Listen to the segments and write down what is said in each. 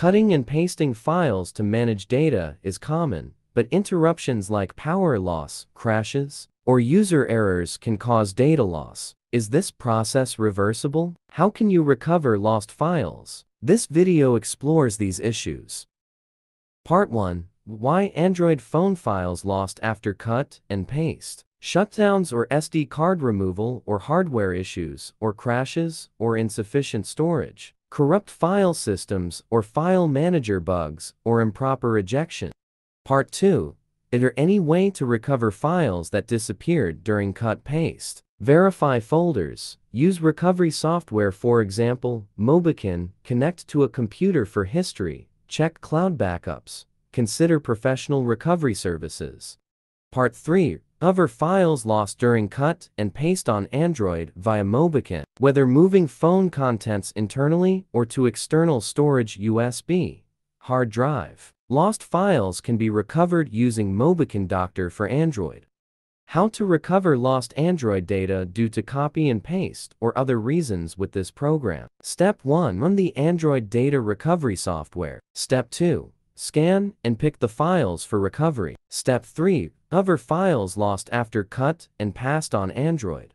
Cutting and pasting files to manage data is common, but interruptions like power loss, crashes, or user errors can cause data loss. Is this process reversible? How can you recover lost files? This video explores these issues. Part 1 Why Android phone files lost after cut and paste. Shutdowns or SD card removal or hardware issues or crashes or insufficient storage. Corrupt file systems or file manager bugs or improper ejection. Part 2. Is there any way to recover files that disappeared during cut paste? Verify folders. Use recovery software for example, MobiKin, connect to a computer for history, check cloud backups, consider professional recovery services. Part 3. Cover files lost during cut and paste on Android via MobiKin, whether moving phone contents internally or to external storage USB, hard drive. Lost files can be recovered using MobiKin Doctor for Android. How to recover lost Android data due to copy and paste or other reasons with this program. Step 1. Run the Android data recovery software. Step 2. Scan and pick the files for recovery. Step 3. Cover files lost after cut and passed on Android.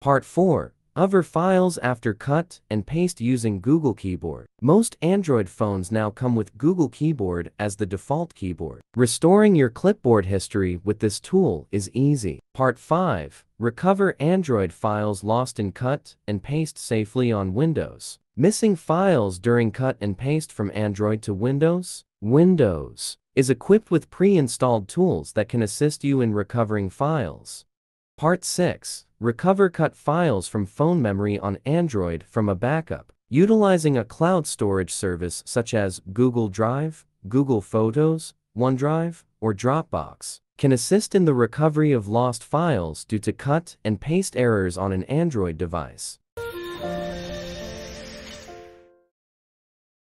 Part 4. Cover files after cut and paste using Google Keyboard. Most Android phones now come with Google Keyboard as the default keyboard. Restoring your clipboard history with this tool is easy. Part 5. Recover Android files lost in cut and paste safely on Windows. Missing files during cut and paste from Android to Windows? Windows is equipped with pre-installed tools that can assist you in recovering files. Part 6. Recover cut files from phone memory on Android from a backup. Utilizing a cloud storage service such as Google Drive, Google Photos, OneDrive, or Dropbox can assist in the recovery of lost files due to cut and paste errors on an Android device.